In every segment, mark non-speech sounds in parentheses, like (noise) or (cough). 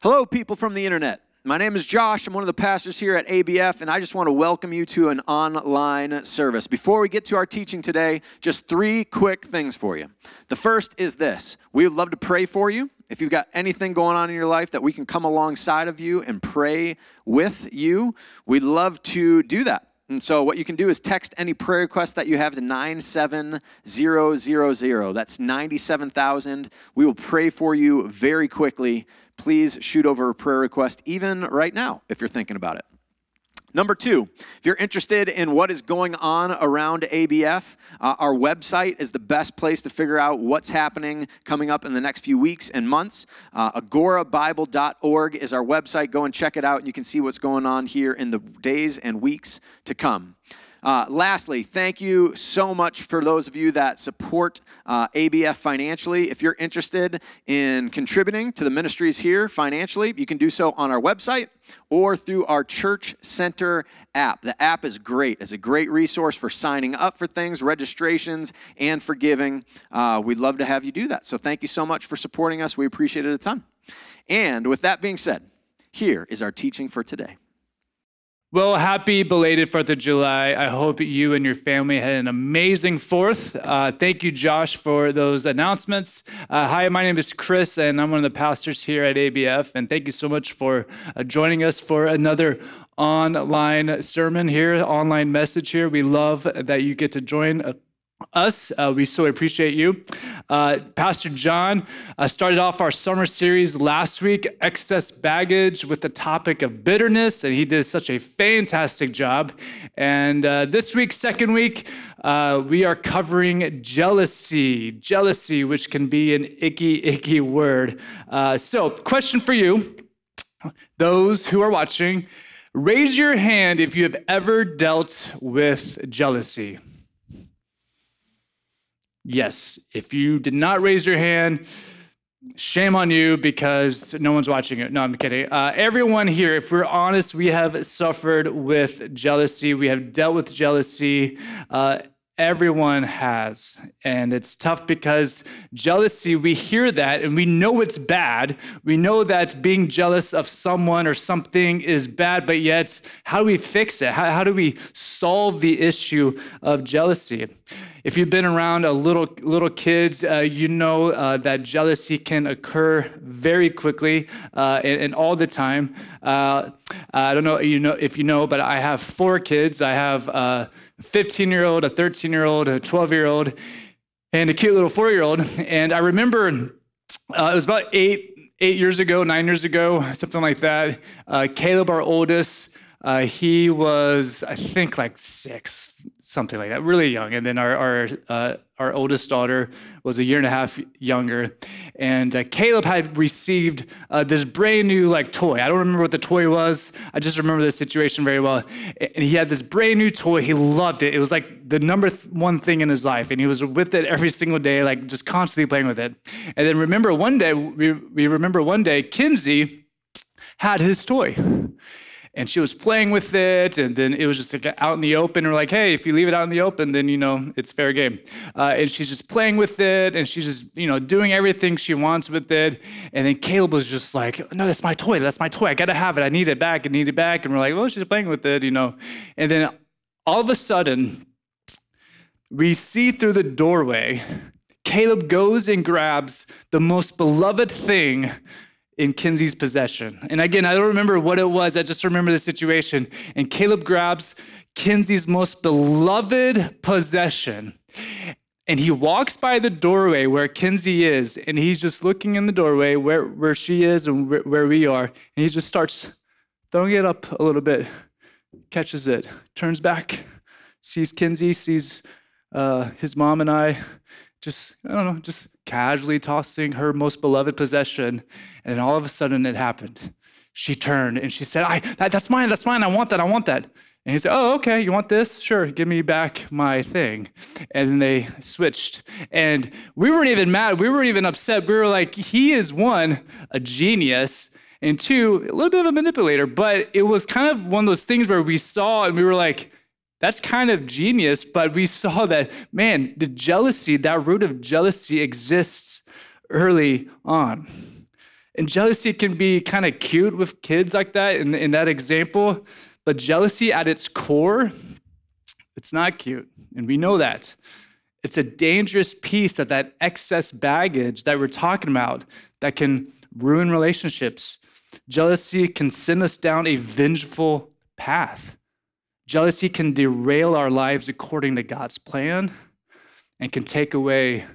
Hello, people from the internet. My name is Josh. I'm one of the pastors here at ABF, and I just want to welcome you to an online service. Before we get to our teaching today, just three quick things for you. The first is this we would love to pray for you. If you've got anything going on in your life that we can come alongside of you and pray with you, we'd love to do that. And so, what you can do is text any prayer request that you have to 97000. That's 97,000. We will pray for you very quickly please shoot over a prayer request, even right now, if you're thinking about it. Number two, if you're interested in what is going on around ABF, uh, our website is the best place to figure out what's happening coming up in the next few weeks and months. Uh, agourabible.org is our website. Go and check it out, and you can see what's going on here in the days and weeks to come. Uh, lastly, thank you so much for those of you that support uh, ABF financially. If you're interested in contributing to the ministries here financially, you can do so on our website or through our Church Center app. The app is great. It's a great resource for signing up for things, registrations, and for giving. Uh, we'd love to have you do that. So thank you so much for supporting us. We appreciate it a ton. And with that being said, here is our teaching for today. Well, happy belated 4th of July. I hope you and your family had an amazing 4th. Uh, thank you, Josh, for those announcements. Uh, hi, my name is Chris, and I'm one of the pastors here at ABF. And thank you so much for uh, joining us for another online sermon here, online message here. We love that you get to join us. Uh, we so appreciate you. Uh, Pastor John uh, started off our summer series last week, Excess Baggage, with the topic of bitterness, and he did such a fantastic job. And uh, this week, second week, uh, we are covering jealousy. Jealousy, which can be an icky, icky word. Uh, so, question for you, those who are watching, raise your hand if you have ever dealt with jealousy. Yes, if you did not raise your hand, shame on you because no one's watching it. No, I'm kidding. Uh, everyone here, if we're honest, we have suffered with jealousy. We have dealt with jealousy. Uh, everyone has. And it's tough because jealousy, we hear that and we know it's bad. We know that being jealous of someone or something is bad, but yet, how do we fix it? How, how do we solve the issue of jealousy? If you've been around a little little kids, uh, you know uh, that jealousy can occur very quickly uh, and, and, all the time. Uh, I don't know you know if you know, but I have four kids. I have a 15 year old, a 13 year old, a 12 year old, and a cute little four year old. And I remember uh, it was about eight eight years ago, nine years ago, something like that. Uh, Caleb, our oldest. He was, I think, like six, something like that, really young. And then our our uh, our oldest daughter was a year and a half younger, and uh, Caleb had received uh, this brand new like toy. I don't remember what the toy was. I just remember the situation very well. And he had this brand new toy. He loved it. It was like the number one thing in his life, and he was with it every single day, like just constantly playing with it. And then remember one day, we we remember one day, Kinsey had his toy and she was playing with it and then it was just like out in the open and we're like hey if you leave it out in the open then you know it's fair game. Uh, and she's just playing with it and she's just you know doing everything she wants with it and then caleb was just like no that's my toy that's my toy i gotta have it i need it back i need it back and we're like well she's playing with it you know? And then all of a sudden we see through the doorway caleb goes and grabs the most beloved thing in Kinsey's possession. And again, I don't remember what it was, I just remember the situation. And Caleb grabs Kinsey's most beloved possession. And he walks by the doorway where Kinsey is, and he's just looking in the doorway where, where she is and where, we are. And he just starts throwing it up a little bit, catches it, turns back, sees Kinsey, sees uh, his mom and I, just, I don't know, just casually tossing her most beloved possession. And all of a sudden it happened. She turned and she said, I, that, That's mine, that's mine, I want that, I want that. And he said, Oh, okay, you want this? Sure, give me back my thing. And they switched. And we weren't even mad, we weren't even upset. We were like, He is one, a genius, and two, a little bit of a manipulator. But it was kind of one of those things where we saw and we were like, that's kind of genius, but we saw that, man, the jealousy, that root of jealousy exists early on. And jealousy can be kind of cute with kids like that in, in that example, but jealousy at its core, it's not cute. And we know that. It's a dangerous piece of that excess baggage that we're talking about that can ruin relationships. Jealousy can send us down a vengeful path. Jealousy can derail our lives according to God's plan and can take away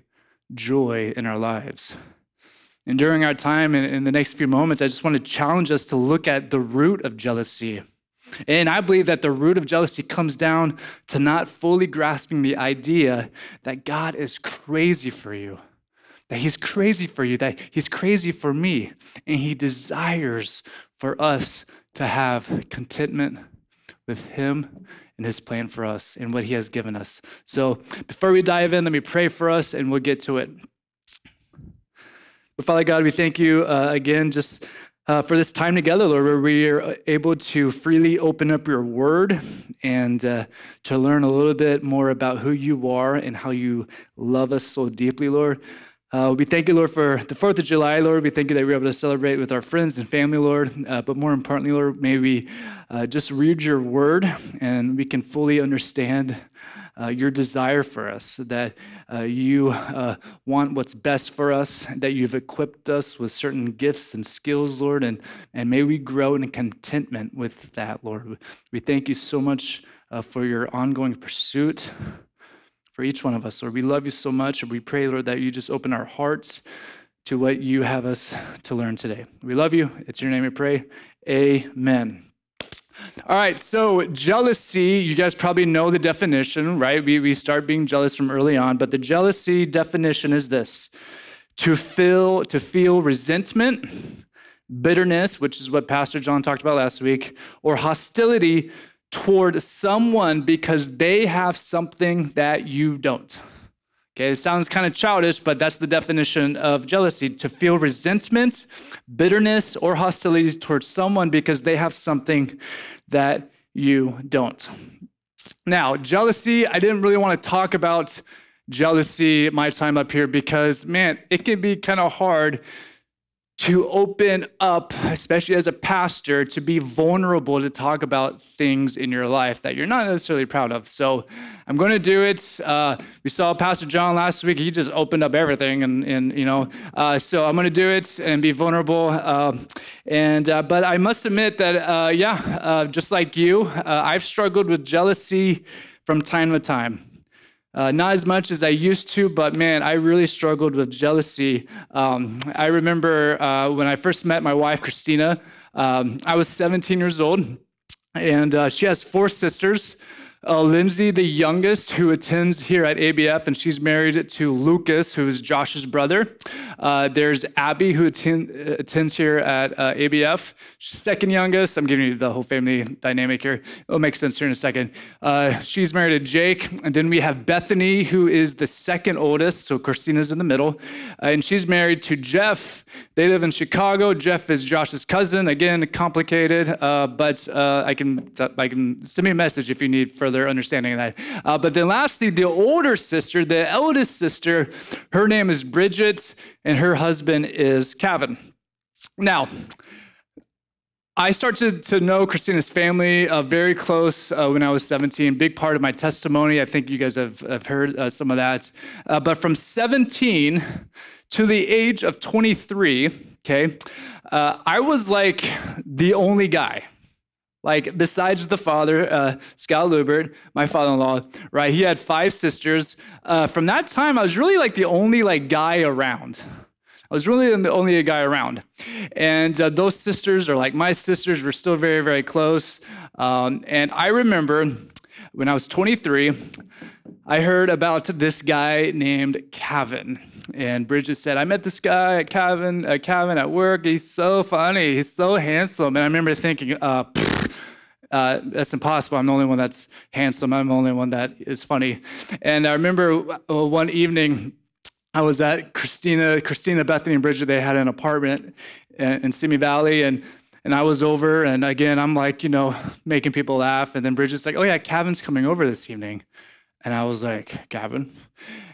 joy in our lives. And during our time in, in, the next few moments, I just want to challenge us to look at the root of jealousy. And I believe that the root of jealousy comes down to not fully grasping the idea that God is crazy for you, that He's crazy for you, that He's crazy for me, and He desires for us to have contentment with Him and His plan for us and what He has given us. So before we dive in, let me pray for us and we'll get to it. But Father God, we thank you uh, again just uh, for this time together, Lord, where we are able to freely open up your word and uh, to learn a little bit more about who you are and how you love us so deeply, Lord. Uh, we thank you, Lord, for the 4th of July, Lord. We thank you that we're able to celebrate with our friends and family, Lord. Uh, but more importantly, Lord, may we uh, just read your word and we can fully understand uh, your desire for us, that uh, you uh, want what's best for us, that you've equipped us with certain gifts and skills, Lord, and, and may we grow in contentment with that, Lord. We thank you so much for your ongoing pursuit for each one of us, Lord. We love you so much, we pray, Lord, that you just open our hearts to what you have us to learn today. We love you. It's your name we pray. Amen. All right, so jealousy, you guys probably know the definition, right? We, we start being jealous from early on, but the jealousy definition is this to feel, to feel resentment, bitterness, which is what Pastor John talked about last week, or hostility toward someone because they have something that you don't. Okay, it sounds kind of childish, but that's the definition of jealousy to feel resentment, bitterness, or hostility towards someone because they have something that you don't. Now, jealousy, I didn't really want to talk about jealousy my time up here because, man, it can be kind of hard to open up, especially as a pastor, to be vulnerable to talk about things in your life that you're not necessarily proud of. So I'm going to do it. Uh, we saw Pastor John last week. He just opened up everything, and, and you know, uh, so I'm going to do it and be vulnerable. Uh, and uh, but I must admit that, uh, yeah, uh, just like you, I've struggled with jealousy from time to time. Uh, not as much as I used to, but man, I really struggled with jealousy. Um, I remember uh, when I first met my wife, Christina, um, I was 17 years old, and uh, she has four sisters uh, Lindsay, the youngest, who attends here at ABF, and she's married to Lucas, who is Josh's brother. Uh, there's Abby, who attend, uh, attends here at uh, ABF. She's second youngest. I'm giving you the whole family dynamic here. It'll make sense here in a second. Uh, she's married to Jake. And then we have Bethany, who is the second oldest. So Christina's in the middle. Uh, and she's married to Jeff. They live in Chicago. Jeff is Josh's cousin. Again, complicated, but I, can, I can send me a message if you need further understanding of that. Uh, but then lastly, the older sister, the eldest sister, her name is Bridget, and her husband is Kevin. Now, I started to know Christina's family uh, very close uh, when I was 17. Big part of my testimony. I think you guys have, have heard uh, some of that. Uh, but from 17 to the age of 23, okay, uh, I was like the only guy like, besides the father, uh, Scott Lubert, my father-in-law, right? He had five sisters. Uh, from that time, I was really like the only like guy around. I was really the only guy around. And uh, those sisters are like my sisters. We're still very, very close. Um, and I remember when I was 23, I heard about this guy named Kevin. And Bridget said, I met this guy at Kevin, at Kevin at work. He's so funny. He's so handsome. And I remember thinking, uh, uh, that's impossible. I'm the only one that's handsome. I'm the only one that is funny. And I remember uh, one evening, I was at Christina, Christina, Bethany, and Bridget. They had an apartment in, in Simi Valley, and and I was over, and again, I'm like, you know, making people laugh. And then Bridget's like, "Oh yeah, Kevin's coming over this evening," and I was like, "Gavin."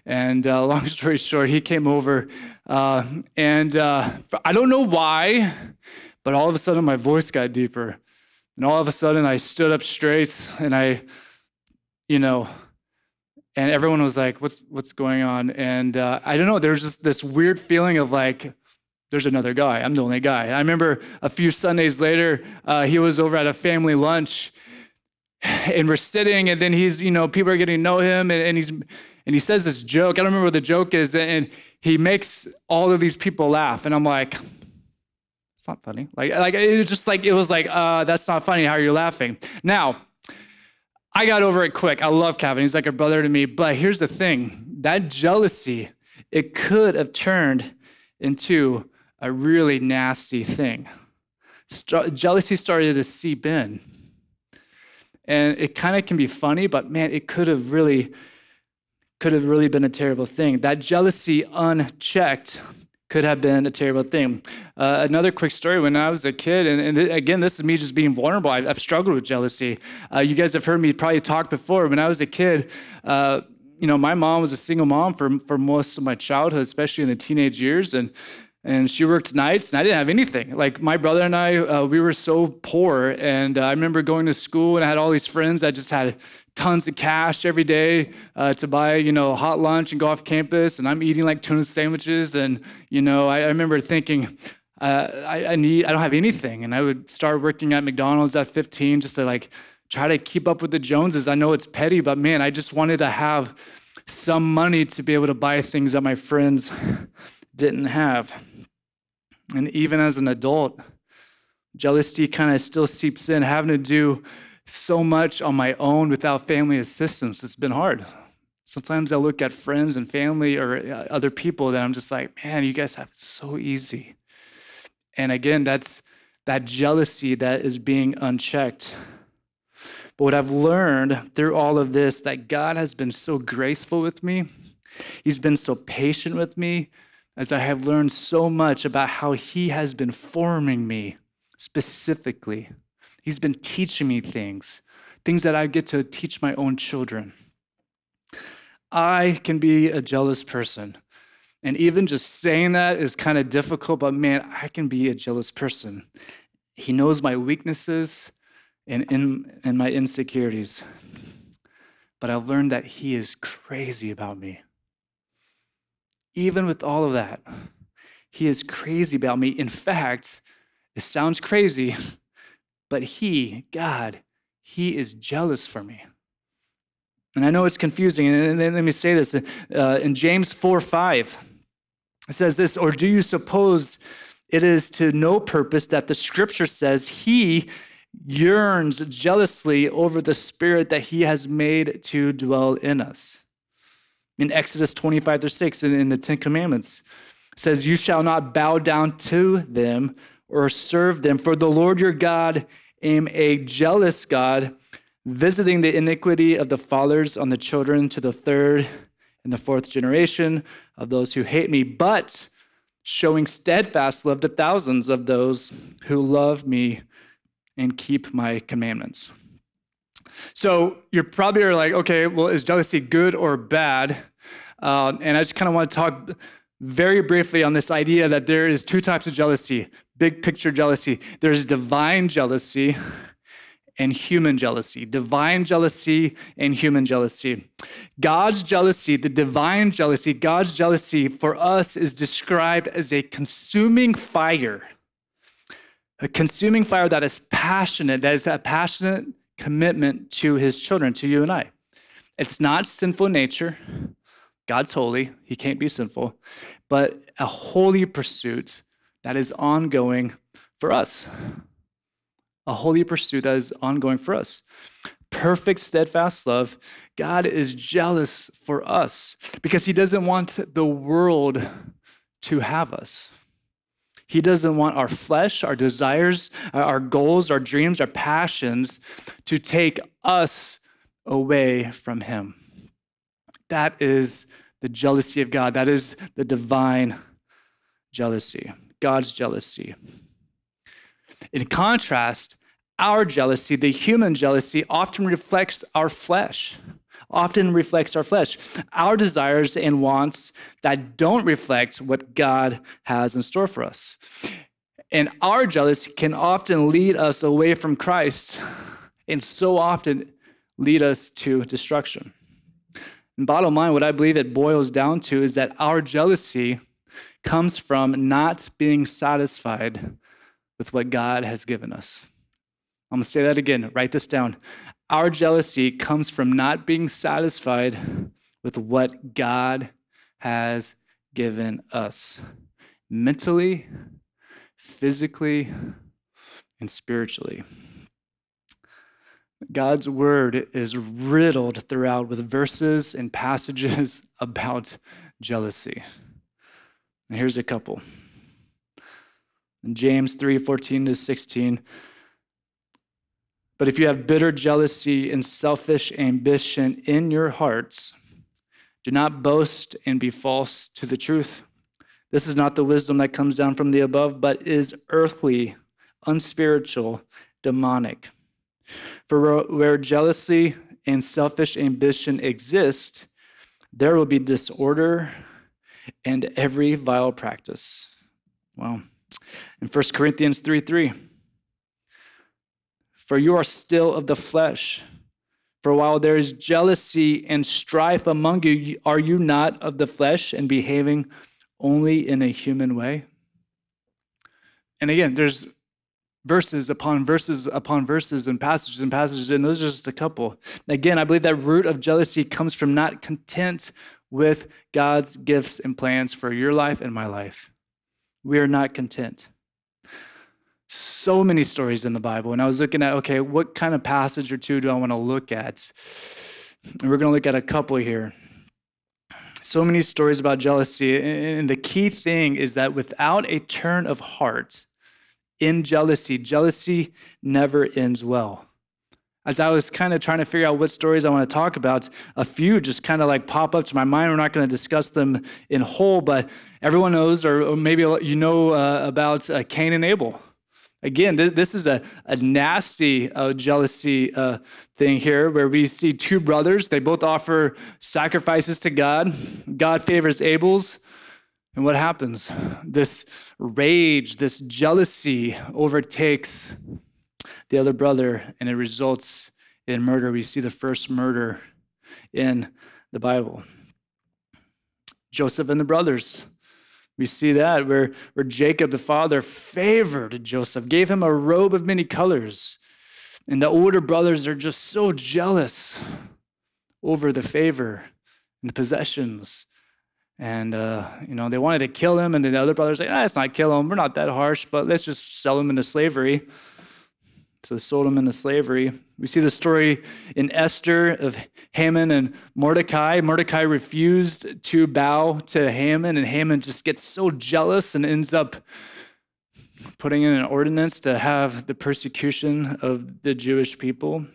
And uh, long (laughs) story short, he came over, uh, and uh, I don't know why, but all of a sudden my voice got deeper. And all of a sudden I stood up straight and I, you know, and everyone was like, "What's what's going on?" And uh, I don't know. There was just this weird feeling of like, "There's another guy. I'm the only guy." I remember a few Sundays later, uh, he was over at a family lunch, and we're sitting, and then he's, you know, people are getting to know him, and, and he's, and he says this joke. I don't remember what the joke is, and he makes all of these people laugh, and I'm like, "It's not funny." Like, like it was just like it was like, uh, "That's not funny. How are you laughing?" Now I got over it quick. I love Calvin. He's like a brother to me. But here's the thing that jealousy, it could have turned into a really nasty thing. St- jealousy started to seep in. And it kind of can be funny, but man, it could have really could have really been a terrible thing. That jealousy unchecked could have been a terrible thing. Uh, another quick story when I was a kid, and, and again, this is me just being vulnerable. I, have struggled with jealousy. Uh, you guys have heard me probably talk before. When I was a kid, uh, you know, my mom was a single mom for, for most of my childhood, especially in the teenage years. And and she worked nights and i didn't have anything like my brother and i uh, we were so poor and uh, i remember going to school and i had all these friends that just had tons of cash every day uh, to buy you know hot lunch and go off campus and i'm eating like tuna sandwiches and you know i, I remember thinking uh, I, I need i don't have anything and i would start working at mcdonald's at 15 just to like try to keep up with the joneses. I know it's petty but man i just wanted to have some money to be able to buy things that my friends didn't have. And even as an adult, jealousy kind of still seeps in, having to do so much on my own without family assistance. It's been hard. Sometimes I look at friends and family or uh, other people that I'm just like, man, you guys have it so easy. And again, that's that jealousy that is being unchecked. But what I've learned through all of this, that God has been so graceful with me. He's been so patient with me as I have learned so much about how He has been forming me specifically. He's been teaching me things, things that I get to teach my own children. I can be a jealous person. And even just saying that is kind of difficult, but man, I can be a jealous person. He knows my weaknesses and, in, and my insecurities. But I've learned that He is crazy about me even with all of that, he is crazy about me. In fact, it sounds crazy, but he, God, he is jealous for me. And I know it's confusing. And let me say this uh, in James 4 5, it says this, or do you suppose it is to no purpose that the scripture says he yearns jealously over the spirit that he has made to dwell in us? in Exodus 25 to 6 in, in the Ten Commandments. Says, You shall not bow down to them or serve them, for the Lord your God am a jealous God, visiting the iniquity of the fathers on the children to the third and the fourth generation of those who hate me, but showing steadfast love to thousands of those who love me and keep my commandments. So you're probably like, okay, well, is jealousy good or bad? Uh, and I just kind of want to talk very briefly on this idea that there is two types of jealousy big picture jealousy. There's divine jealousy and human jealousy. Divine jealousy and human jealousy. God's jealousy, the divine jealousy, God's jealousy for us is described as a consuming fire. A consuming fire that is passionate, that is a passionate commitment to his children, to you and I. It's not sinful nature. God's holy, he can't be sinful, but a holy pursuit that is ongoing for us. A holy pursuit that is ongoing for us. Perfect, steadfast love. God is jealous for us because he doesn't want the world to have us. He doesn't want our flesh, our desires, our goals, our dreams, our passions to take us away from him. That is the jealousy of God. That is the divine jealousy, God's jealousy. In contrast, our jealousy, the human jealousy, often reflects our flesh, often reflects our flesh, our desires and wants that don't reflect what God has in store for us. And our jealousy can often lead us away from Christ and so often lead us to destruction. And bottom line, what I believe it boils down to is that our jealousy comes from not being satisfied with what God has given us. I'm going to say that again. Write this down. Our jealousy comes from not being satisfied with what God has given us mentally, physically, and spiritually. God's word is riddled throughout with verses and passages (laughs) about jealousy. And here's a couple. In James 3 14 to 16. But if you have bitter jealousy and selfish ambition in your hearts, do not boast and be false to the truth. This is not the wisdom that comes down from the above, but is earthly, unspiritual, demonic. For where jealousy and selfish ambition exist, there will be disorder and every vile practice. Well, in 1 Corinthians 3 3, for you are still of the flesh. For while there is jealousy and strife among you, are you not of the flesh and behaving only in a human way? And again, there's verses upon verses upon verses and passages and passages, and those are just a couple. Again, I believe that root of jealousy comes from not content with God's gifts and plans for your life and my life. We are not content. So many stories in the Bible, and I was looking at okay, what kind of passage or two do I want to look at? And we're going to look at a couple here. So many stories about jealousy, and the key thing is that without a turn of heart, in jealousy. Jealousy never ends well. As I was kind of trying to figure out what stories I want to talk about, a few just kind of like pop up to my mind. We're not going to discuss them in whole, but everyone knows, or, maybe you know uh, about uh, Cain and Abel. Again, th- this is a, a nasty uh, jealousy uh, thing here where we see two brothers. They both offer sacrifices to God. God favors Abel's and what happens? This rage, this jealousy overtakes the other brother, and it results in murder. We see the first murder in the Bible. Joseph and the brothers. We see that where, where Jacob, the father, favored Joseph, gave him a robe of many colors. And the older brothers are just so jealous over the favor and the possessions and, uh, you know, they wanted to kill him. And then the other brothers like, ah, let's not kill him. We're not that harsh, but let's just sell him into slavery. So sold him into slavery. We see the story in Esther of Haman and Mordecai. Mordecai refused to bow to Haman, and Haman just gets so jealous and ends up putting in an ordinance to have the persecution of the Jewish people.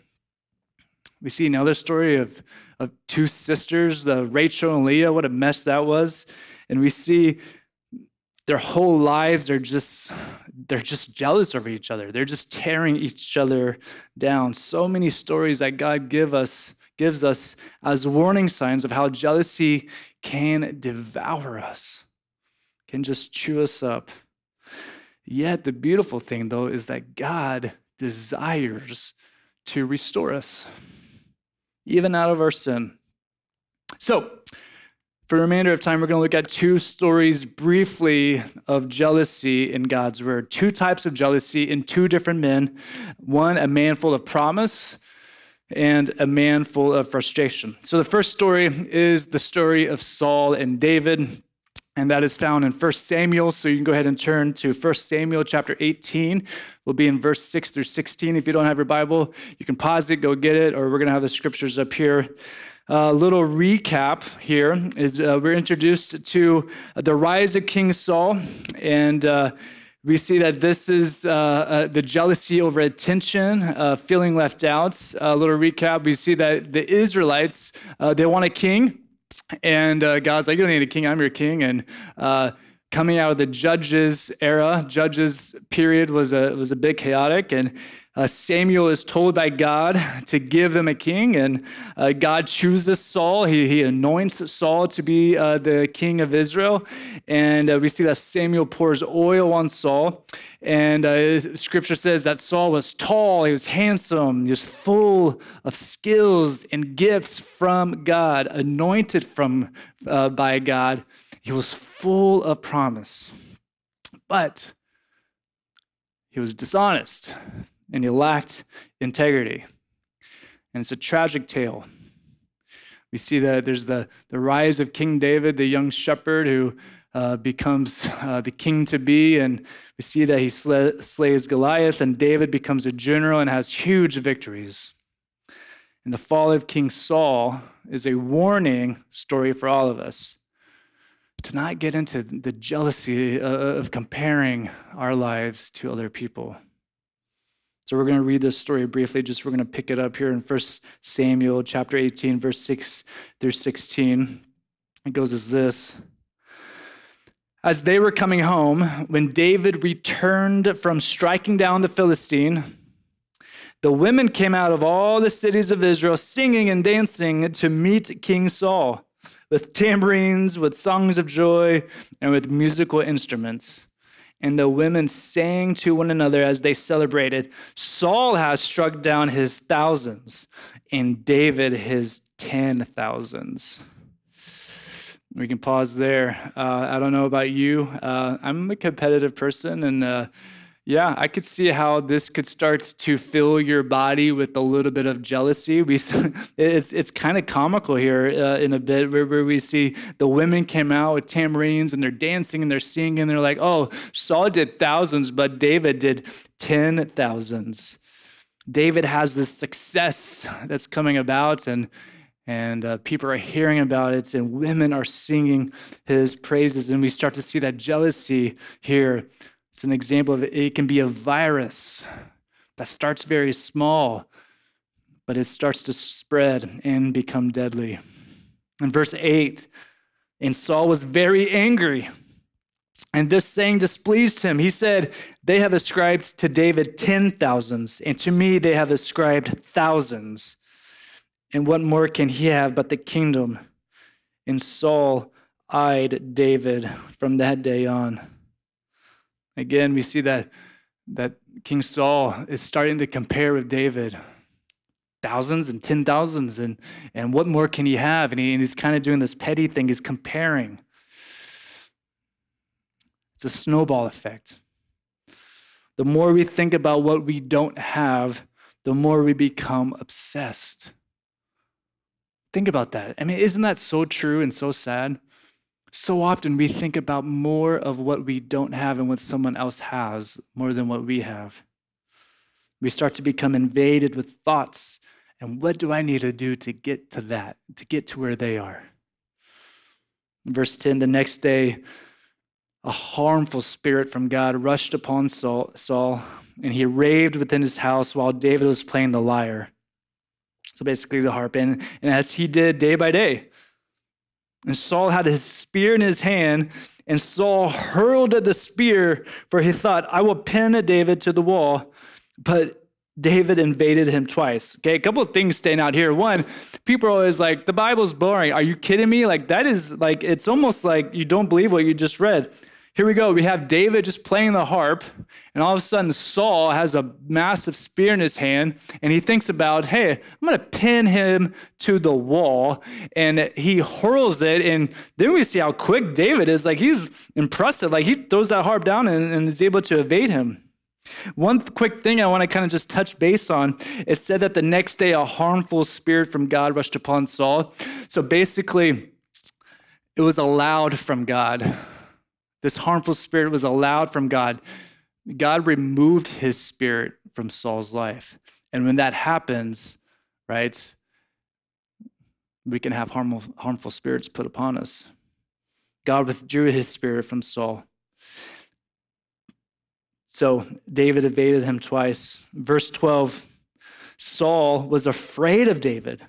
We see another story of of two sisters, the Rachel and Leah, what a mess that was. And we see their whole lives are just they're just jealous of each other. They're just tearing each other down. So many stories that God give us gives us as warning signs of how jealousy can devour us, can just chew us up. Yet the beautiful thing though is that God desires to restore us even out of our sin. So, for the remainder of time, we're going to look at two stories briefly of jealousy in God's word. Two types of jealousy in two different men one, a man full of promise, and a man full of frustration. So, the first story is the story of Saul and David and that is found in 1 Samuel. So you can go ahead and turn to 1 Samuel chapter 18. We'll be in verse 6 through 16. If you don't have your Bible, you can pause it, go get it, or we're going to have the scriptures up here. A uh, little recap here is uh, we're introduced to the rise of King Saul, and uh, we see that this is uh, uh, the jealousy over attention, uh, feeling left out. A little recap: we see that the Israelites they want a king, and God's like, You don't need a king, I'm your king. And coming out of the Judges era. Judges period was a was a bit chaotic, and uh, Samuel is told by God to give them a king, and uh, God chooses Saul. He, he anoints Saul to be uh, the king of Israel. And uh, we see that Samuel pours oil on Saul. And uh, scripture says that Saul was tall, he was handsome, he was full of skills and gifts from God, anointed from uh, by God. He was full of promise. But he was dishonest and he lacked integrity. And it's a tragic tale. We see that there's the, the rise of King David, the young shepherd who uh, becomes uh, the king to be. And we see that he sl- slays Goliath, and David becomes a general and has huge victories. And the fall of King Saul is a warning story for all of us to not get into the jealousy uh, of comparing our lives to other people. So we're going to read this story briefly. Just we're going to pick it up here in 1 Samuel chapter 18, verse 6 through 16. It goes as this. As they were coming home, when David returned from striking down the Philistine, the women came out of all the cities of Israel singing and dancing to meet King Saul with tambourines, with songs of joy, and with musical instruments. And the women sang to one another as they celebrated Saul has struck down his thousands, and David his ten thousands. We can pause there. Uh, I don't know about you. Uh, I'm a competitive person, and uh, yeah, I could see how this could start to fill your body with a little bit of jealousy. We, (laughs) it's it's kind of comical here uh, in a bit where, where, we see the women came out with tambourines and they're dancing and they're singing and they're like, oh, Saul did thousands, but David did ten thousands. David has this success that's coming about and and uh, people are hearing about it and women are singing his praises and we start to see that jealousy here it's an example of it can be a virus that starts very small, but it starts to spread and become deadly. In verse 8, and Saul was very angry. And this saying displeased him. He said, They have ascribed to David ten thousands, and to me they have ascribed thousands. And what more can he have but the kingdom? And Saul eyed David from that day on. Again, we see that, that King Saul is starting to compare with David. Thousands and ten thousands, and, and what more can he have? And, he, and he's kind of doing this petty thing, he's comparing. It's a snowball effect. The more we think about what we don't have, the more we become obsessed. Think about that. I mean, isn't that so true and so sad? So often we think about more of what we don't have and what someone else has more than what we have. We start to become invaded with thoughts and what do I need to do to get to that, to get to where they are? verse 10 the next day, a harmful spirit from God rushed upon Saul, Saul, and he raved within his house while David was playing the lyre. So basically, the harp. And, and as he did day by day, and Saul had his spear in his hand, and Saul hurled at the spear, for he thought, I will pin a David to the wall. But David invaded him twice. Okay, a couple of things stand out here. One, people are always like, the Bible's boring. Are you kidding me? Like, that is like, it's almost like you don't believe what you just read. Here we go. We have David just playing the harp, and all of a sudden Saul has a massive spear in his hand, and he thinks about, hey, I'm going to pin him to the wall, and he hurls it, and then we see how quick David is. Like he's impressive. Like he throws that harp down and, and is able to evade him. One quick thing I want to kind of just touch base on it said that the next day a harmful spirit from God rushed upon Saul. So basically, it was allowed from God. This harmful spirit was allowed from God. God removed his spirit from Saul's life. And when that happens, right, we can have harmful, harmful spirits put upon us. God withdrew his spirit from Saul. So David evaded him twice. Verse 12 Saul was afraid of David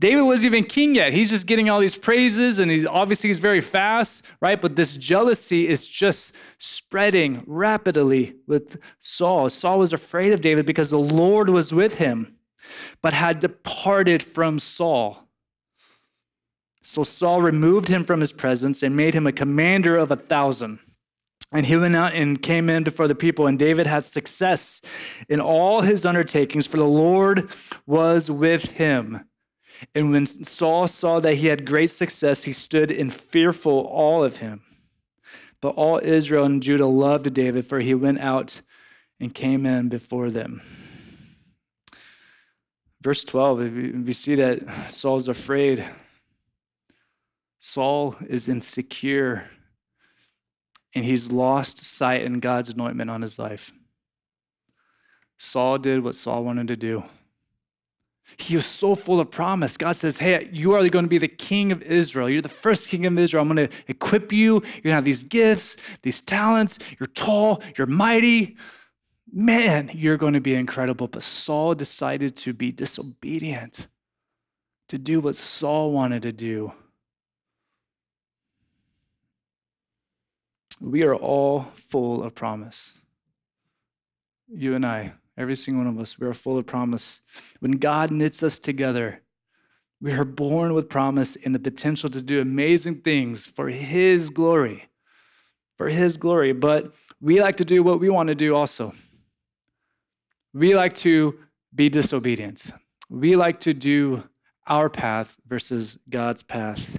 David wasn't even king yet. He's just getting all these praises and he's obviously he's very fast, right? But this jealousy is just spreading rapidly with Saul. Saul was afraid of David because the Lord was with him, but had departed from Saul. So Saul removed him from his presence and made him a commander of a thousand. And he went out and came in before the people, and David had success in all his undertakings, for the Lord was with him. And when Saul saw that he had great success, he stood in fearful awe of him. But all Israel and Judah loved David, for he went out and came in before them. Verse 12, we see that Saul's afraid. Saul is insecure and he's lost sight in God's anointment on his life. Saul did what Saul wanted to do. He was so full of promise. God says, Hey, you are going to be the king of Israel. You're the first king of Israel. I'm going to equip you. You're going to have these gifts, these talents. You're tall, you're mighty. Man, you're going to be incredible. But Saul decided to be disobedient, to do what Saul wanted to do. We are all full of promise. You and I, every single one of us, we are full of promise. When God knits us together, we are born with promise and the potential to do amazing things for His glory. For His glory. But we like to do what we want to do also. We like to be disobedient. We like to do our path versus God's path.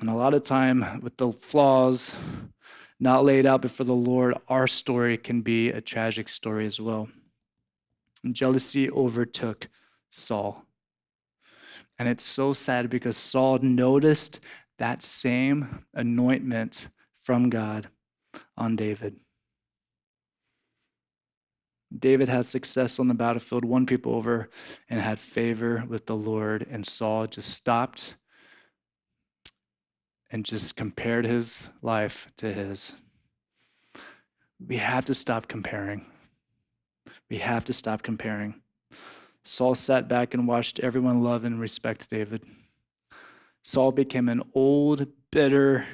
And a lot of time, with the flaws not laid out before the Lord, our story can be a tragic story as well. And jealousy overtook Saul. And it's so sad because Saul noticed that same anointment from God on David. David had success on the battlefield, won people over, and had favor with the Lord. And Saul just stopped and just compared his life to his. We have to stop comparing. We have to stop comparing. Saul sat back and watched everyone love and respect David. Saul became an old, bitter,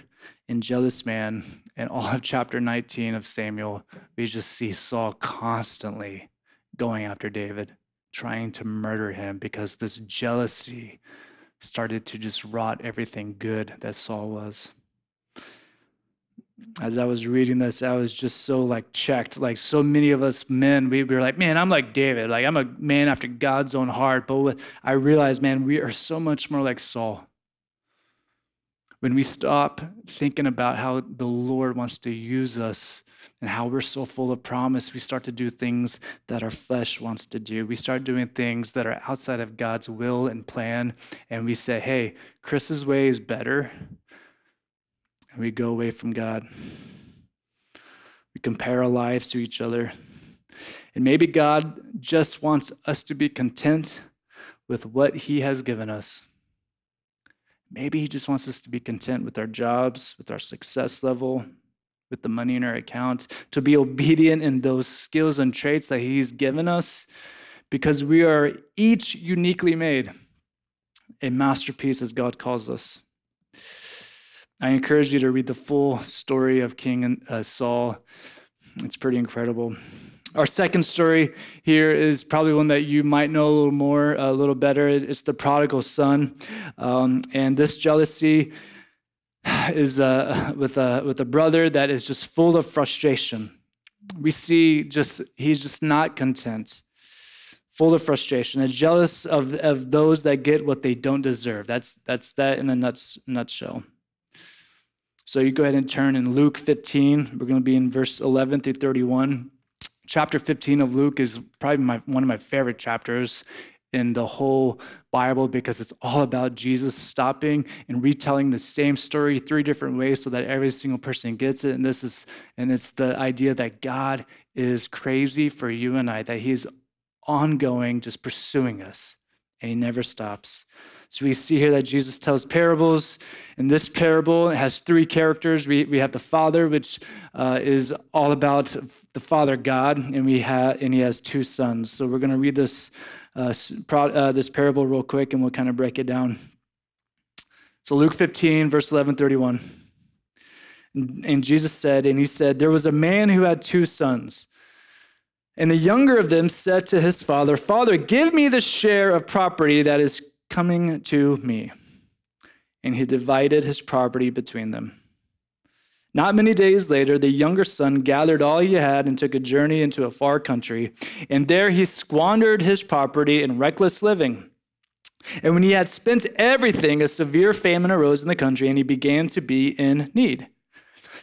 and jealous man. In all of chapter 19 of Samuel, we just see Saul constantly going after David, trying to murder him because this jealousy started to just rot everything good that Saul was. As I was reading this, I was just so like checked. Like so many of us men, we, we were like, man, I'm like David. Like I'm a man after God's own heart. But I realized, man, we are so much more like Saul. When we stop thinking about how the Lord wants to use us and how we're so full of promise, we start to do things that our flesh wants to do. We start doing things that are outside of God's will and plan. And we say, hey, Chris's way is better. And we go away from God. We compare our lives to each other. And maybe God just wants us to be content with what He has given us. Maybe He just wants us to be content with our jobs, with our success level, with the money in our account, to be obedient in those skills and traits that He's given us, because we are each uniquely made a masterpiece as God calls us. I encourage you to read the full story of King uh, Saul. It's pretty incredible. Our second story here is probably one that you might know a little more, a little better. It's the prodigal son. Um, and this jealousy (sighs) is uh, (laughs) with, a, with a brother that is just full of frustration. We see just, he's just not content, full of frustration, and jealous of, of those that get what they don't deserve. That's, that's that in a nuts, nutshell. So you go ahead and turn in Luke 15. We're going to be in verse 11 through 31. Chapter 15 of Luke is probably my, one of my favorite chapters in the whole Bible because it's all about Jesus stopping and retelling the same story three different ways so that every single person gets it. And this is, and it's the idea that God is crazy for you and I, that He's ongoing, just pursuing us, and He never stops. So we see here that Jesus tells parables. In this parable, it has three characters. We, we have the Father, which uh, is all about the Father God, and we have and he has two sons. So we're going to read this uh, uh, this parable real quick and we'll kind of break it down. So, Luke 15, verse 11, 31. And Jesus said, and he said, There was a man who had two sons. And the younger of them said to his father, Father, give me the share of property that is coming to me. And he divided his property between them. Not many days later, the younger son gathered all he had and took a journey into a far country. And there he squandered his property in reckless living. And when he had spent everything, a severe famine arose in the country, and he began to be in need.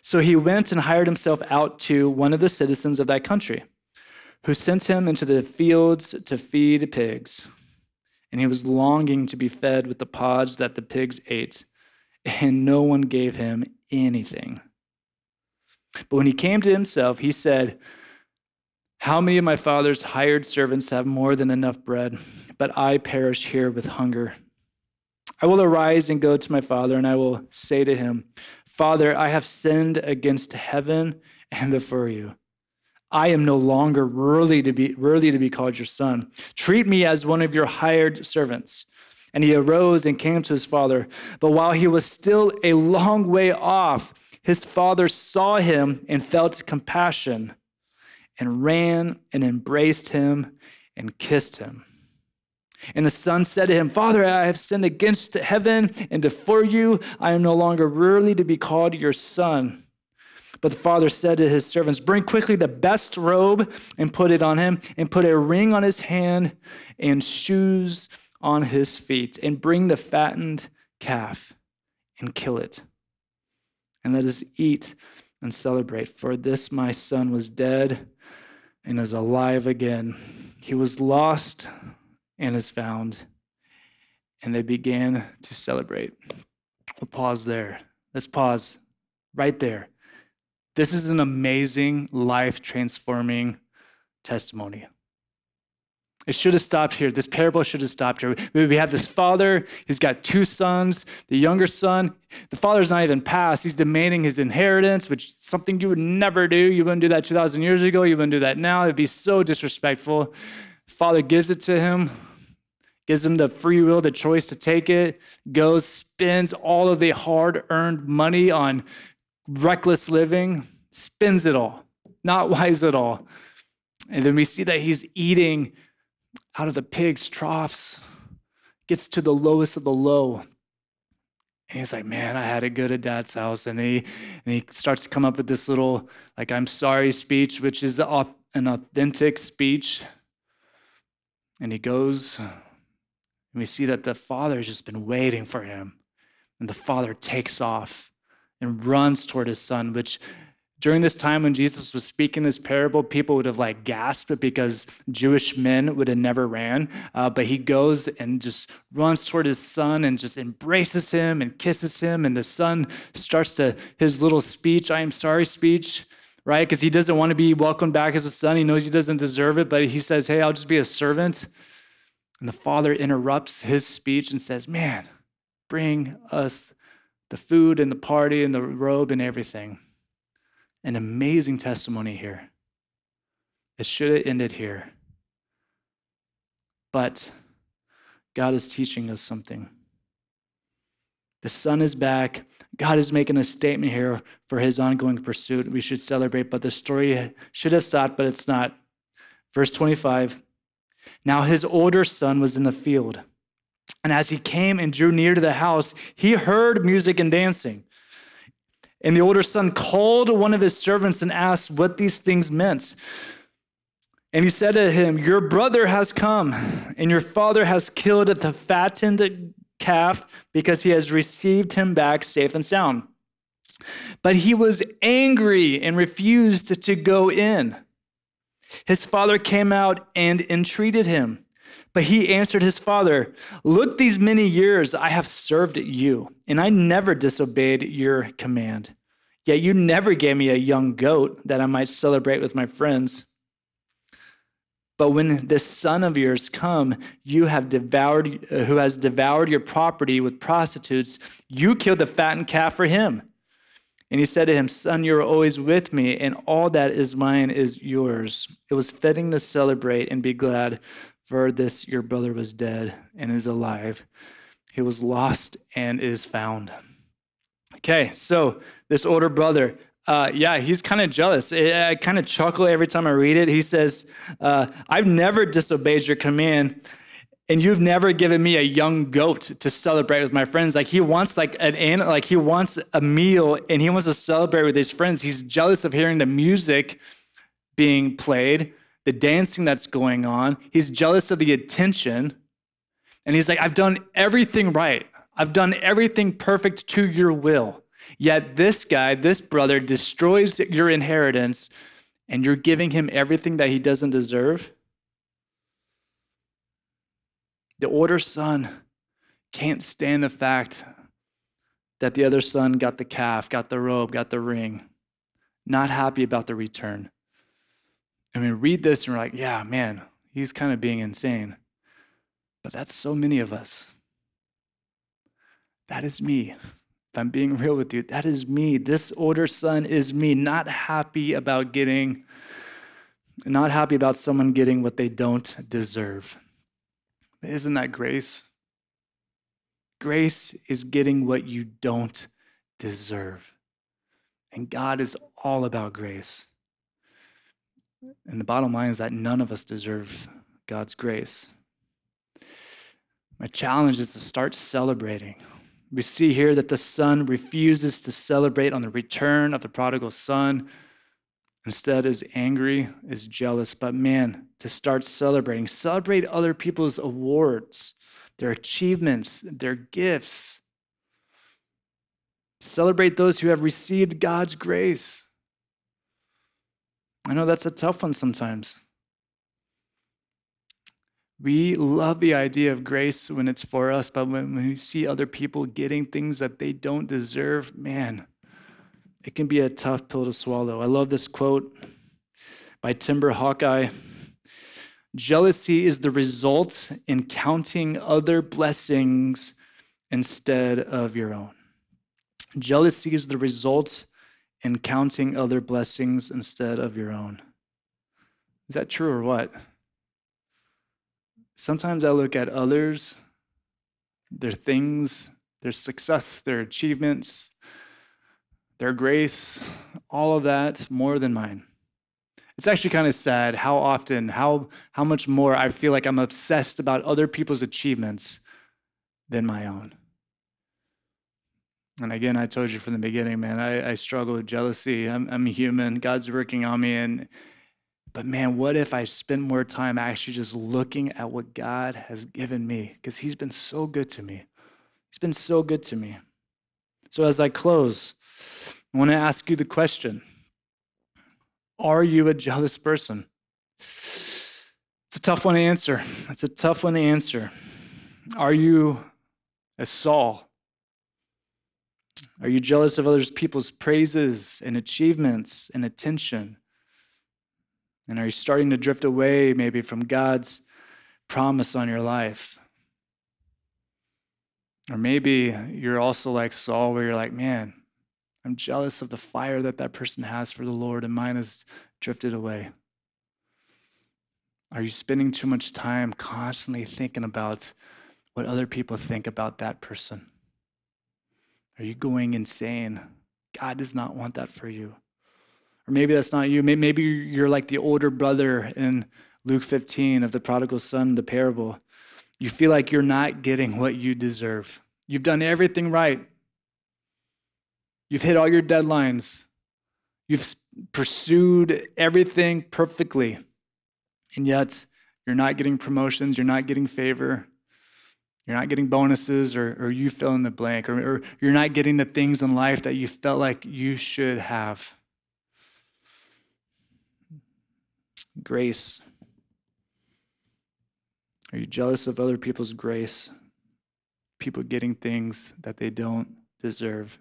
So he went and hired himself out to one of the citizens of that country, who sent him into the fields to feed pigs. And he was longing to be fed with the pods that the pigs ate, and no one gave him anything. But when he came to himself, he said, How many of my father's hired servants have more than enough bread, but I perish here with hunger? I will arise and go to my father, and I will say to him, Father, I have sinned against heaven and before you. I am no longer worthy to be worthy to be called your son. Treat me as one of your hired servants. And he arose and came to his father. But while he was still a long way off, his father saw him and felt compassion and ran and embraced him and kissed him. And the son said to him, Father, I have sinned against heaven and before you. I am no longer worthy to be called your son. But the father said to his servants, Bring quickly the best robe and put it on him, and put a ring on his hand and shoes on his feet, and bring the fattened calf and kill it and let us eat and celebrate. For this my son was dead and is alive again. He was lost and is found. And they began to celebrate. We'll pause there. Let's pause right there. This is an amazing, life transforming testimony. It should have stopped here. This parable should have stopped here. We have this father, he's got two sons. The younger son, the father's not even passed. He's demanding his inheritance, which is something you would never do. You wouldn't do that 2,000 years ago. You wouldn't do that now. It'd be so disrespectful. father gives it to him, gives him the free will, the choice to take it, goes, spends all of the hard earned money on reckless living, spends it all, not (laughs) wise at all. And then we see that he's eating out of the pig's troughs, gets to the lowest of the low. And he's like, man, I had it good at dad's house. And he, and he starts to come up with this little, like, I'm sorry speech, which is an authentic speech. And he goes, and we see that the father has just been waiting for him. And the father takes off and runs toward his son, which during this time when Jesus was speaking this parable, people would have like gasped because Jewish men would have never ran. Uh, but he goes and just runs toward his son and just embraces him and kisses him. And the son starts to his little speech, I am sorry speech, right? Because he doesn't want to be welcomed back as a son. He knows he doesn't deserve it, but he says, Hey, I'll just be a servant. And the father interrupts his speech and says, Man, bring us the food and the party and the robe and everything an amazing testimony here. It should have ended here. But God is teaching us something. The son is back. God is making a statement here for his ongoing pursuit. We should celebrate, but the story should have stopped, but it's not. Verse 25 Now his older son was in the field. And as he came and drew near to the house, he heard music and dancing. And the older son called one of his servants and asked what these things meant. And he said to him, Your brother has come, and your father has killed the fattened calf because he has received him back safe and sound. But he was angry and refused to go in. His father came out and entreated him. But he answered his father, Look, these many years I have served you, and I never disobeyed your command. Yet you never gave me a young goat that I might celebrate with my friends. But when this son of yours come, you have devoured, uh, who has devoured your property with prostitutes, you killed the fattened calf for him. And he said to him, Son, you're always with me, and all that is mine is yours. It was fitting to celebrate and be glad For this your brother was dead and is alive. He was lost and is found. Okay, so this older brother, uh, yeah, he's kind of jealous. I, I kind of chuckle every time I read it. He says, uh, I've never disobeyed your command, and you've never given me a young goat to celebrate with my friends. Like he wants like an like he wants a meal and he wants to celebrate with his friends. He's jealous of hearing the music being played the dancing that's going on. He's jealous of the attention. And he's like, I've done everything right. I've done everything perfect to your will. Yet this guy, this brother, destroys your inheritance and you're giving him everything that he doesn't deserve. The older son can't stand the fact that the other son got the calf, got the robe, got the ring, not happy about the return. And we read this and we're like, yeah, man, he's kind of being insane. But that's so many of us. That is me. If I'm being (laughs) real with you, that is me. This older son is me, not happy about getting, not happy about someone getting what they don't deserve. Isn't that grace? Grace is getting what you don't deserve. And God is all about grace. And the bottom line is that none of us deserve God's grace. My challenge is to start celebrating. We see here that the son refuses to celebrate on the return of the prodigal son. Instead, is angry, is jealous. But man, to start celebrating, celebrate other people's awards, their achievements, their gifts. Celebrate those who have received God's grace. I know that's a tough one sometimes. We love the idea of grace when it's for us, but when, we see other people getting things that they don't deserve, man, it can be a tough pill to swallow. I love this quote by Timber Hawkeye. Jealousy is the result in counting other blessings instead of your own. Jealousy is the result and counting other blessings instead of your own. Is that true or what? Sometimes I look at others, their things, their success, their achievements, their grace, all of that more than mine. It's actually kind of sad how often, how, how much more I feel like I'm obsessed about other people's achievements than my own. And again, I told you from the beginning, man, I, I struggle with jealousy. I'm, I'm human. God's working on me. And but man, what if I spend more time actually just looking at what God has given me? Because He's been so good to me. He's been so good to me. So as I close, I want to ask you the question Are you a jealous person? It's a tough one to answer. It's a tough one to answer. Are you a Saul? Are you jealous of other people's praises and achievements and attention? And are you starting to drift away maybe from God's promise on your life? Or maybe you're also like Saul, where you're like, man, I'm jealous of the fire that that person has for the Lord, and mine has drifted away. Are you spending too much time constantly thinking about what other people think about that person? Are you going insane? God does not want that for you. Or maybe that's not you. Maybe you're like the older brother in Luke 15 of the prodigal son, the parable. You feel like you're not getting what you deserve. You've done everything right. You've hit all your deadlines. You've pursued everything perfectly. And yet, you're not getting promotions, you're not getting favor, you're not getting bonuses, or, or you fill in the blank, or, or you're not getting the things in life that you felt like you should have. Grace. Are you jealous of other people's grace? People getting things that they don't deserve.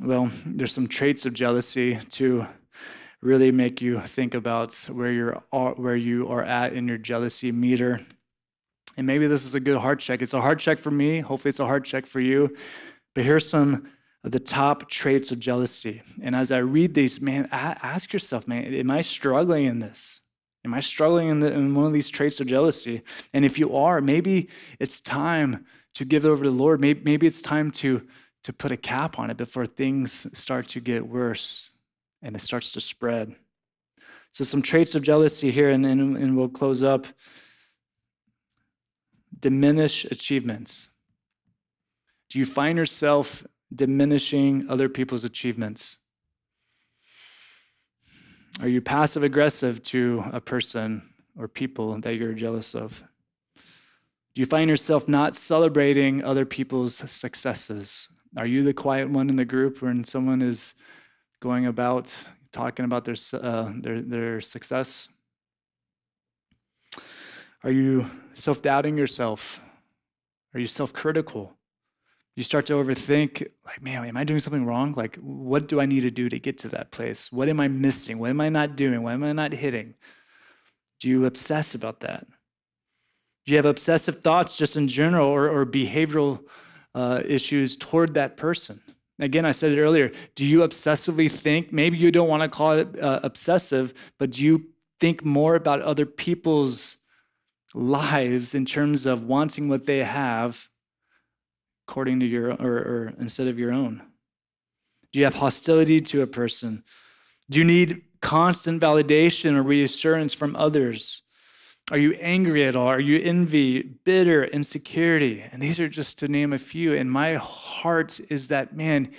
Well, there's some traits of jealousy to really make you think about where you're where you are at in your jealousy meter. And maybe this is a good heart check. It's a heart check for me. Hopefully, it's a heart check for you. But here's some of the top traits of jealousy. And as I read these, man, ask yourself, man, am I struggling in this? Am I struggling in, the, in one of these traits of jealousy? And if you are, maybe it's time to give it over to the Lord. Maybe, maybe it's time to, to put a cap on it before things start to get worse and it starts to spread. So, some traits of jealousy here, and, and, and we'll close up. Diminish achievements. Do you find yourself diminishing other people's achievements? Are you passive aggressive to a person or people that you're jealous of? Do you find yourself not celebrating other people's successes? Are you the quiet one in the group when someone is going about talking about their, uh, their, their success? Are you self doubting yourself? Are you self critical? You start to overthink, like, man, am I doing something wrong? Like, what do I need to do to get to that place? What am I missing? What am I not doing? What am I not hitting? Do you obsess about that? Do you have obsessive thoughts just in general or, or behavioral uh, issues toward that person? Again, I said it earlier. Do you obsessively think? Maybe you don't want to call it uh, obsessive, but do you think more about other people's lives in terms of wanting what they have according to your or, or instead of your own? Do you have hostility to a person? Do you need constant validation or reassurance from others? Are you angry at all? Are you envy, bitter, insecurity? And these are just to name a few. And my heart is that, man,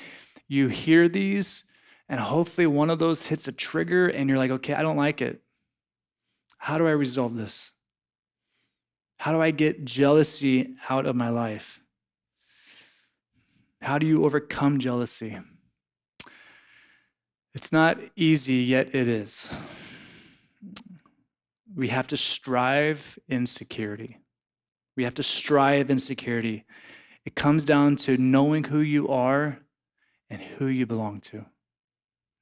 you hear these, and hopefully one of those hits a trigger, and you're like, okay, I don't like it. How do I resolve this? How do I get jealousy out of my life? How do you overcome jealousy? It's not easy, yet it is. We have to strive in security. We have to strive in security. It comes down to knowing who you are and who you belong to.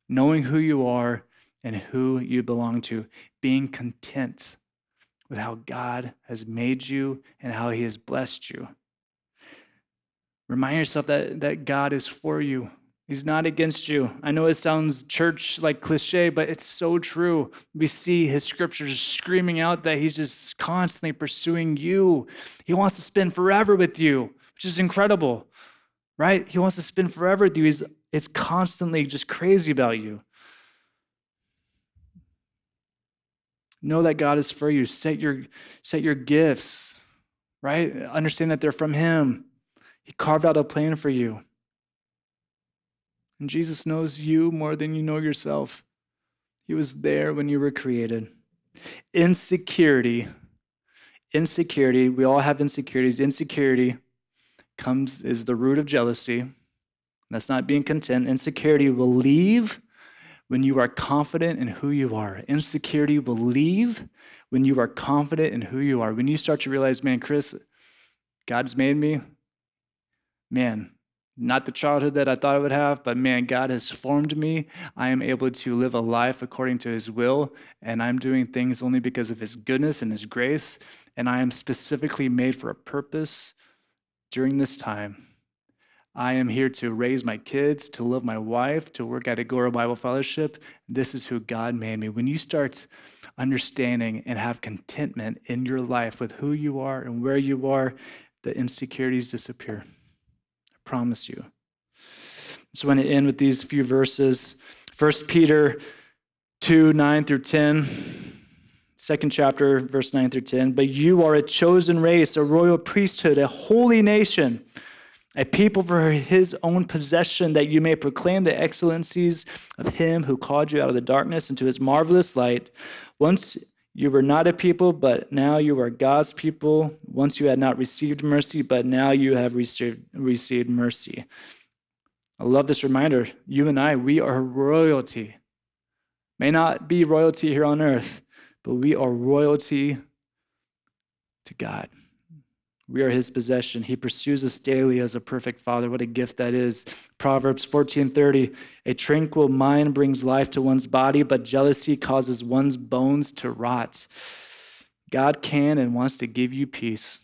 Knowing who you are and who you belong to. Being content with how God has made you and how He has blessed you. Remind yourself that, that God is for you. He's not against you. I know it sounds church like cliche, but it's so true. We see his scriptures screaming out that he's just constantly pursuing you. He wants to spend forever with you, which is incredible, right? He wants to spend forever with you. He's it's constantly just crazy about you. Know that God is for you. Set your set your gifts, right? Understand that they're from him. He carved out a plan for you. And Jesus knows you more than you know yourself. He was there when you were created. Insecurity, insecurity, we all have insecurities. Insecurity comes is the root of jealousy. That's not being content. Insecurity will leave when you are confident in who you are. Insecurity will leave when you are confident in who you are. When you start to realize, man, Chris, God's made me man, not the childhood that I thought I would have, but man, God has formed me. I am able to live a life according to His will, and I'm doing things only because of His goodness and His grace. And I am specifically made for a purpose during this time. I am here to raise my kids, to love my wife, to work at Agoura Bible Fellowship. This is who God made me. When you start understanding and have contentment in your life with who you are and where you are, the insecurities disappear I promise you. So I'm going to end with these few verses. 1 Peter 2 9 through 10, second chapter, verse 9 through 10. But you are a chosen race, a royal priesthood, a holy nation, a people for his own possession, that you may proclaim the excellencies of him who called you out of the darkness into his marvelous light. Once you were not a people, but now you are God's people. Once you had not received mercy, but now you have received, received mercy. I love this reminder. You and I, we are royalty. May not be royalty here on earth, but we are royalty to God. We are his possession. He pursues us daily as a perfect father. What a gift that is. Proverbs 14:30, a tranquil mind brings life to one's body, but jealousy causes one's bones to rot. God can and wants to give you peace.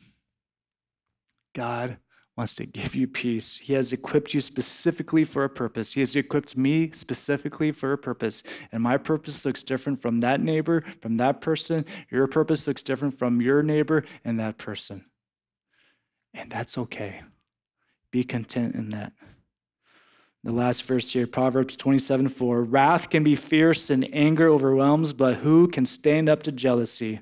God wants to give you peace. He has equipped you specifically for a purpose. He has equipped me specifically for a purpose. And my purpose looks different from that neighbor, from that person. Your purpose looks different from your neighbor and that person. And that's okay. Be content in that. The last verse here, Proverbs 27 4. Wrath can be fierce and anger overwhelms, but who can stand up to jealousy?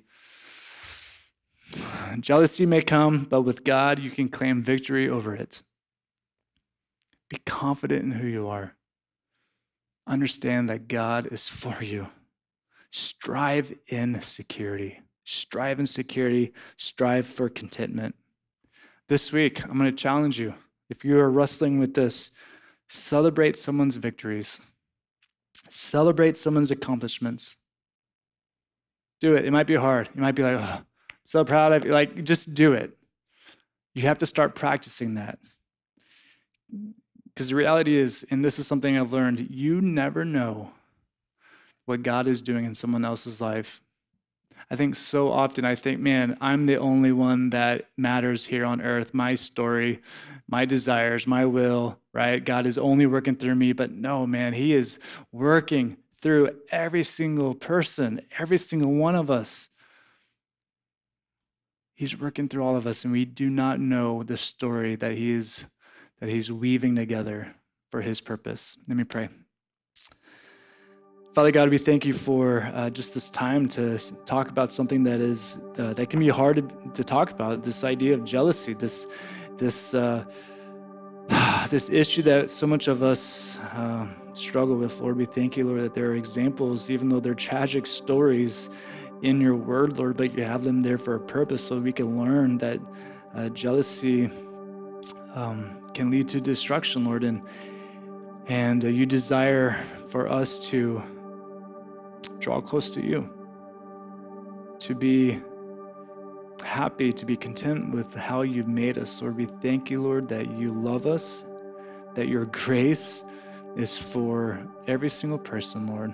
Jealousy may come, but with God, you can claim victory over it. Be confident in who you are. Understand that God is for you. Strive in security. Strive in security. Strive for contentment. This week, I'm going to challenge you. If you are wrestling with this, celebrate someone's victories, celebrate someone's accomplishments. Do it. It might be hard. You might be like, oh, so proud of you. Like, just do it. You have to start practicing that. Because the reality is, and this is something I've learned, you never know what God is doing in someone else's life. I think so often I think, man, I'm the only one that matters here on earth. My story, my desires, my will, right? God is only working through me. But no, man, He is working through every single person, every single one of us. He's working through all of us, and we do not know the story that he is that he's weaving together for his purpose. Let me pray. Father God, we thank you for uh, just this time to talk about something that is uh, that can be hard to, to, talk about. This idea of jealousy, this this uh, (sighs) this issue that so much of us uh, struggle with. Lord, we thank you, Lord, that there are examples, even though they're tragic stories in your word, Lord, but you have them there for a purpose so we can learn that uh, jealousy um, can lead to destruction, Lord. And, and uh, you desire for us to draw close to you, to be happy, to be content with how you've made us. Lord, we thank you, Lord, that you love us, that your grace is for every single person, Lord.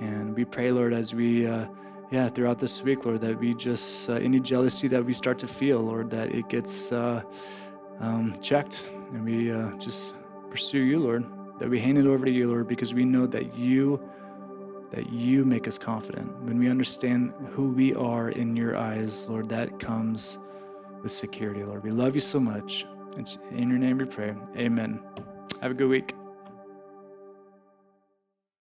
And we pray, Lord, as we, uh, yeah, throughout this week, Lord, that we just, uh, any jealousy that we start to feel, Lord, that it gets uh, um, checked and we uh, just pursue you, Lord, that we hand it over to you, Lord, because we know that you, that you make us confident. When we understand who we are in your eyes, Lord, that comes with security, Lord. We love you so much. It's in your name we pray. Amen. Have a good week.